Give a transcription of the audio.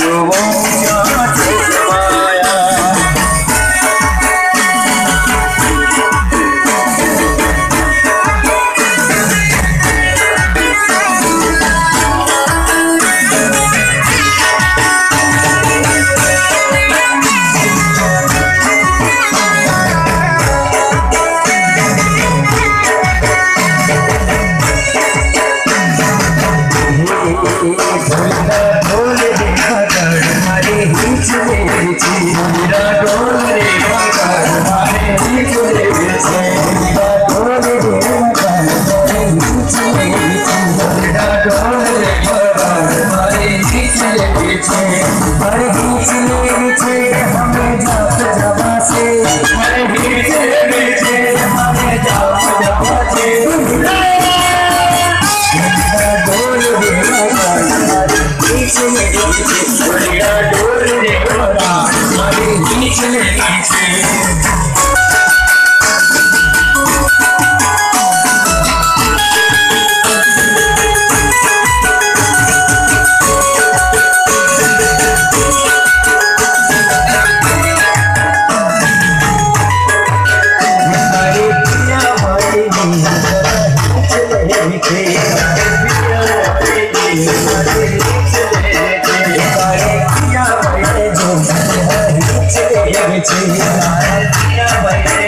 what want. Thank you. Yeah,